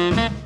Mm-hmm.